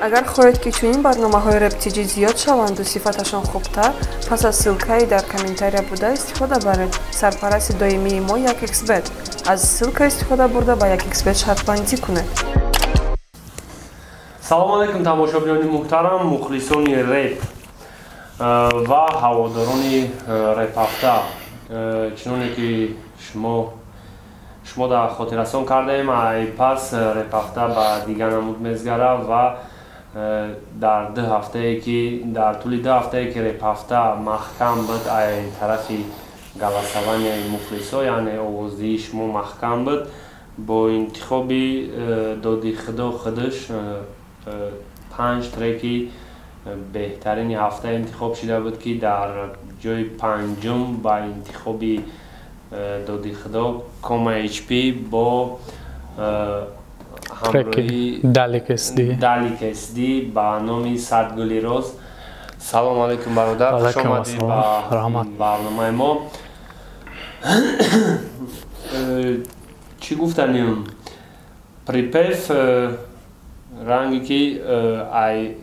агар хоҳед ки чунин барномаҳои рептиҷӣ зиёд шаванду сифаташон хубтар пас аз ссилкаи дар комментария буда истифода баред. Сарпарасти доимии мо якxbet аз ссилка истифода бурда ба якxbet шартбандӣ кунед. Салому алайкум тамошобинони муҳтарам мухлисони реп э, ва ҳаводорони э, репҳафта э, чуноне ки шумо шумо дар хотиррасон кардаем ай пас репафта ба дигар намуд мезгара ва дар ду ҳафтае ки дар тӯли ду ҳафтае ки репафта маҳкам буд ай тарафи галасаванияи муфлисо яъне овоздиҳи шумо маҳкам буд. Бо интихоби э, доди худо худуш панҷ треки беҳтарини ҳафта интихоб шуда буд ки дар ҷои панҷум ба интихоби доди худо кома hp бо ҳамроҳи далик sd ба номи садгули роз салому алайкум бародар. Хушомадӣ ба барномаи мо. Чӣ гуфтаним припев ранге ки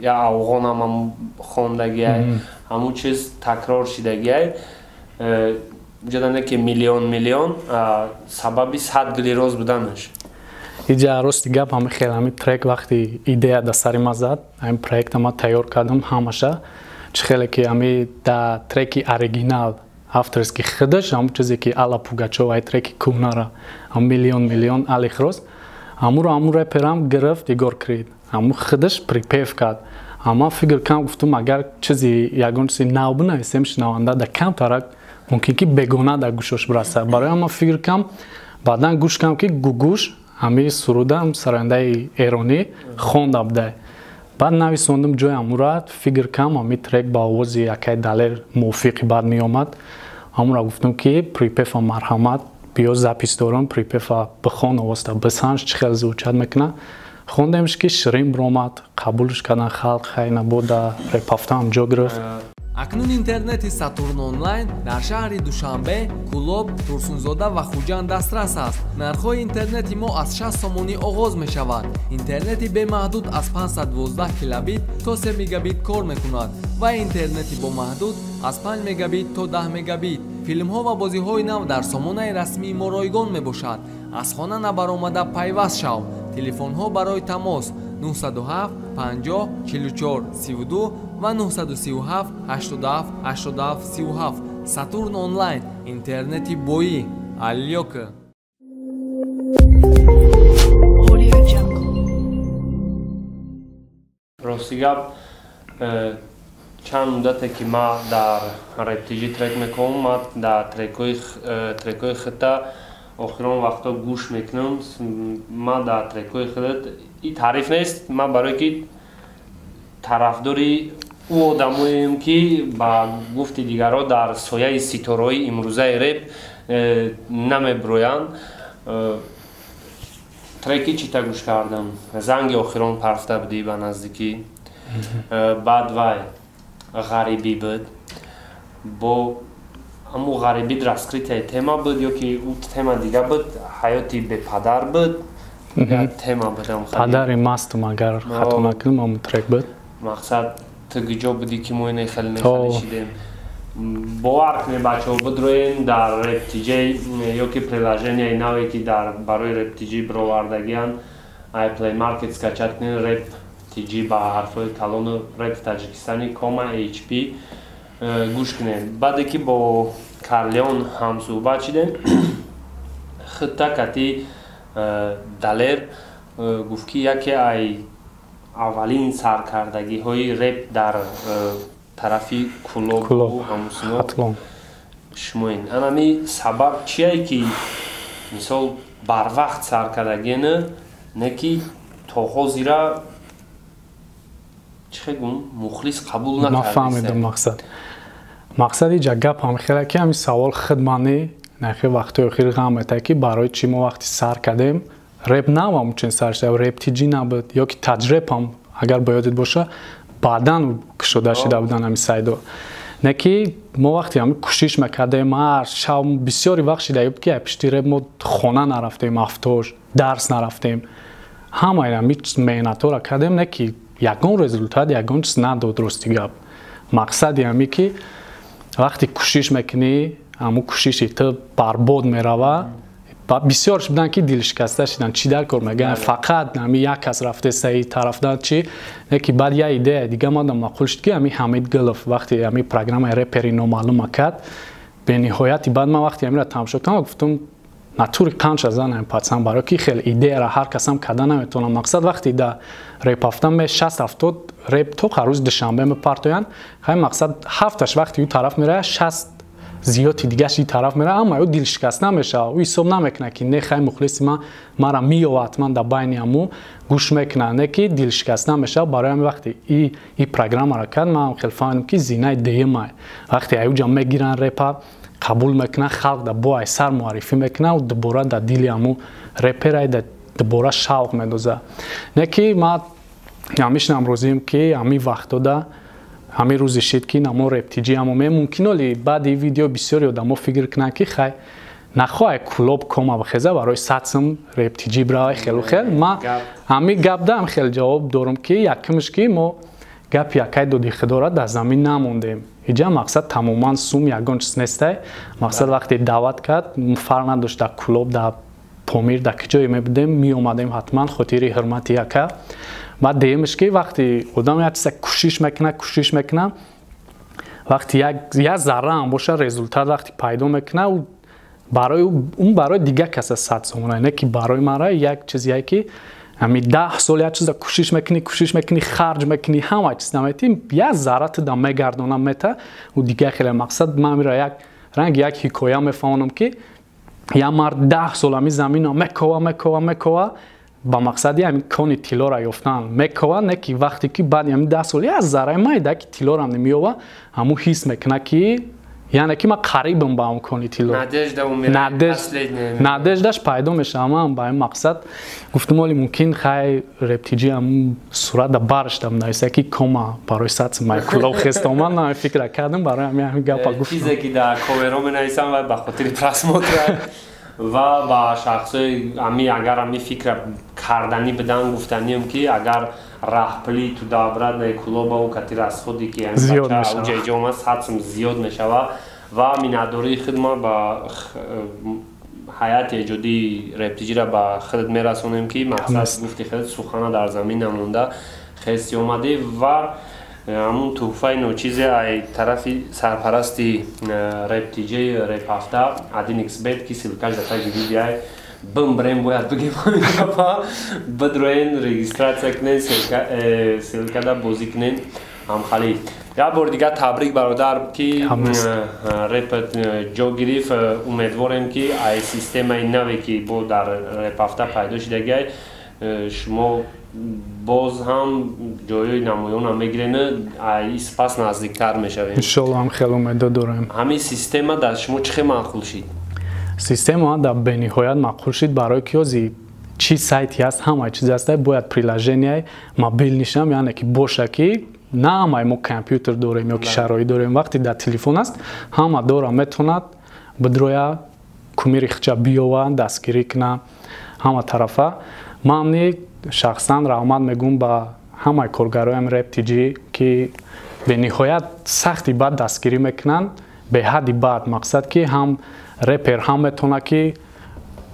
я афғонам хондагиай ҳамун чиз такрор шидагиай ҷадане ки миллион миллион сабаби сад глироз буданаш иҷа рости гап ҳама хеле ҳами трек вақти идея да сари ма зад. Ҳами проекта ма тайёр кардам ҳамаша. Чӣ хеле ки ҳами да треки оригинал авторс ки худаш ҳамун чизе ки алла пугачов ай треки кӯнара ҳам миллион миллион алихроз ҳамуро ҳамун реперам гирифт игор крид. Ҳамун худаш припев кард. Ама фикр кам гуфтум агар чизи ягон чизи нав бинависем шинаванда да камтарак мумкин ки бегона дар гӯшош бираса барои ҳама фикр кам баъдан гӯш кам ки гугӯш ҳамаи сурудам сарояндаи эронӣ хонда будай баъд нависондим ҷои ҳамура фикр кам ҳами трек ба овози якай далер мувофиқи бад меомад. Ҳамура гуфтум ки припефа марҳамат биё запис дорам припефа бихон овоста бисанш чӣ хел звучат мекуна. Хондемш ки ширин биромад қабулш кардан халқ хай набуда репафтаам ҷо гирифт акнун интернети сатурн онлайн дар шаҳри душанбе кӯлоб турсунзода ва хуҷанд дастрас аст. Нархҳои интернети мо аз 6 сомонӣ оғоз мешавад интернети бемаҳдуд аз 512 килобит то 3 мегабит кор мекунад ва интернети бомаҳдуд аз 5 мегабит то 10 мегабит. Филмҳо ва бозиҳои нав дар сомонаи расмии мо ройгон мебошад. Аз хона набаромада пайваст шав. Телефонҳо барои тамос 907 50 44 32 ва 937 87 87 37 сатурн онлайн интернети боӣ. Алёка рости гап э, чанд муддате ки ма дар рептижи трек мекунам ма дар трекҳои хита охирон вақто гӯш мекунам. Ма дар трекҳои худат и таъриф нест. Ма барое ки тарафдори ӯ одамоем ки ба гуфти дигарҳо дар сояи ситораҳои имрӯзаи реп э, намеброянд э, треки чита гӯш кардам? Занги охирон пафта будӣ ба наздикӣ? Э, баъд вай ғарибӣ буд. Бо ҳамо ғарибӣ раскритияи тема буд ё ки ӯ тема дига буд ҳаёти бепадар буд? Тема будам падари мастум агар хато накунам ҳамун трек буд? мақсад ту гиҷо будӣ ки мо ине хеле мехалишидем бовар кунем бачаҳо бидроен дар рептиҷа ё ки приложенияи наве ки барои рептиҷӣ бировардагианд iplay market скачат кунед rep tg ба ҳарфҳои калону rep таҷикистони кома hp гӯш кунед баъде ки бо карлён ҳамсӯҳбат шидем хитта кати далер гуфт ки яке ай аввалин саркардагиҳои реп дар тарафи кулобу ҳамусино шумоин. Анами сабаб чие ки мисол барвақт саркардагиена не ки то ҳозира чихегум мухлис қабул накарднафаҳмидам мақсад. Мақсади ҷа гап ҳам хеле ки ҳамин савол хидманӣ нахи вақтои охир ғам мета ки барои чӣ мо вақти сар кардем реп навам чин саршав реп тиҷи набуд ё ки таҷрепам агар ба ёдит боша баъдан кушода шуда будан ҳами сайдо не ки мо вақте ҳами кӯшиш мекардем ҳар шав бисёри вақт шида ки ай пишти реп мо хона нарафтем афтош дарс нарафтем. Ҳамаи ҳами меҳнатҳоро кардем не ки ягон результат ягон чиз надод рости гап. Мақсади ҳами ки вақте кӯшиш мекунӣ ҳаму кӯшиши ту барбод мерава бисёр буданд ки дилшикаста шидан чӣ дар кор мегӯянд? Фақат ҳами як кас рафте саи тарафдан чи не ки баъд я идея дига мада мақул шуд ки ҳами ҳамид гулов вақте ҳами программаи репери номаълума кард бениҳояти баъд ман вақте ҳамира тамошо кардам гуфтум натури қанча занам пацан баро ки хеле идеяра ҳар касам карда наметавонам мақсад вақте да репафтан ме шаст ҳафтод реп то ҳар рӯзи душанбе мепартоянд. Хай мақсад ҳафташ вақте ю тараф мерая шаст зиёди дигаш и тараф мера амма ё дилшикаст намешава ӯ ҳисоб намекуна ки не хай мухлиси ман мара миёва ҳатман дар байни аму гӯш мекуна не ки дилшикаст намешава барои ҳамин вақте и программаро кард ман хеле фаҳмидам ки зинаи деюма вақте аюҷа мегиран репа қабул мекуна халқ да бо ай сар муаррифӣ мекуна дубора дар дили аму реперай дубора шавқ медоза не ки ман ҳамишнам розием ки ҳамин вақтода ҳамин рӯзи шид ки намо рептиҷи ҳамо ме мумкин оли баъди видео бисёри одамо фикр кунанд ки хай нахоҳай клуб кома бихеза барои сатсм рептиҷи бравай хелу хел. Ма ҳамин гап даам хел ҷавоб дорам ки якимш ки мо гап якай доди худора дар замин намондем. Иҷа мақсад тамоман сум ягон чиз нестай мақсад вақте даъват кард фарқ надошт дар клуб дар помир дар киҷое мебудем меомадем ҳатман хотири ҳурмати яка баъд деюмш ки вақте одам як чиза кӯшиш мекуна кӯшиш мекуна вақте як зарра ам боша результат вақте пайдо мекуна барои он барои дигар каса сад сомона не ки барои мара як чизие ки ами даҳ сол як чиза кӯшиш мекунӣ кӯшиш мекунӣ харҷ мекунӣ ҳама чиз наметӣ як зарра туда мегардонам мета у дигар хеле мақсад ман мира як ранги як ҳикоя мефаҳмонам ки як мард даҳ сол ами замино. Мекова мекова мекова. Ба мақсади ҳамин кони тиллоро ёфтан мекова не ки вақте ки баъди ҳамин даҳ сол як зарраи майда ки тиллорам намеёва ҳамун ҳис мекуна ки яъне ки ман қарибам ба ҳамун кони тилло надеждаш пайдо мешава ман ба ин мақсад. Гуфтум оли мумкин хай рептиҷи ҳамун сурата барштам нависа ки кома барои сатси май кулов хестоман ҳамин фикра кардам барои ҳамин ҳамин гапа гуфтам чизе ки дар коверо менависам ва ба хотири просмотра ва ба шахсои ами агар ами фикра карданӣ бидан гуфтанием ки агар раҳпили ту даврадаи клубаву кати расходи ки ҷаҷома сатсм зиёд мешава ва миннатдории хидма ба ҳайати эҷодии рептиҷира ба худат мерасонем ки мақсад гуфти худ сухана дар замин намонда хести омадӣ ва ҳамун тӯҳфаи ночизе ай тарафи сарпарасти рептиҷаи репҳафта адин иксбет ки силкаш дар таги видеоай бимбрем бояд бигем ҳаминапа бидроен регистратсия кунен силкада бозӣ кунен. Ҳамхалӣ як бор дигар табрик бародар ки репот ҷо гирифт умедворем ки ай системаи наве ки бо дар репҳафта пайдо шидагиай шумо боз ҳам ҷойҳои намоёнам мегирена спас наздиктар мешавем. Иншолло ҳам хеле умедо дорем ҳамин система дар шумо чӣ хел маъқул шид система дар бениҳоят маъқул шид барои ки ҳози чӣ сайти ҳаст ҳамаи чизе ҳаста бояд приложенияи мобилнишам яъне ки боша ки на ҳамаи мо компютер дорем ё ки шароит дорем. Вақте дар телефон аст ҳама дора метавонад бидроя кумири хича биёва дастгирӣ куна ҳама тарафа ман шахсан раҳмат мегӯм ба ҳамаи коргароям рептиҷӣ ки бениҳоят сахти бад дастгирӣ мекунанд беҳадди бад мақсад ки ҳам репер ҳам метавона ки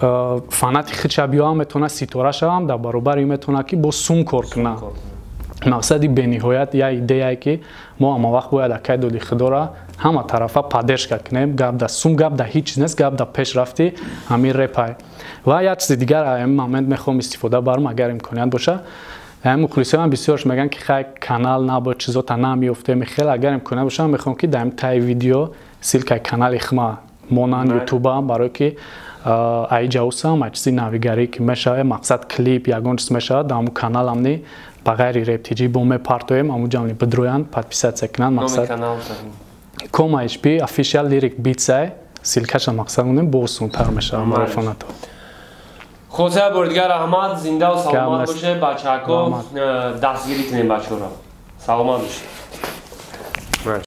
э, фанати хичабиё ҳам метавона ситора шавам дар баробари метавона ки бо сум кор кунам мақсади бениҳоят як идеяе ки мо ҳама вақт бояд акай доди худора ҳама тарафа падешка кунем гап да сум гап да ҳеҷ чиз нест гап да пешрафти ҳамин репай ва як чизи дигар ҳамин момент мехоҳам истифода барам агар имконият боша ҳамин мухлисоям бисёрш мегӯянд ки хай канал набояд чизота намеёфтем хел агар имконият боша ман мехоҳам ки дар ин таи видео силкаи канали хма монанд ютуба барое ки аи ҷавусам а чизи навигарӣ ки мешаве мақсад клип ягон чиз мешавад дар ҳамун каналамни ба ғайри рептиҷӣ бо мепартоем ҳамун ҷамли бидроянд подписатсия кинанд мақсад комаишп официал лирик битсай силкаша мақсад гунем боз сунтар мешавад марафонато. Хулоса як бор дигар аҳмад зиндаву саломат боше бачаҳако э, дастгирӣ кунем бачаҳоро. Саломат бошед.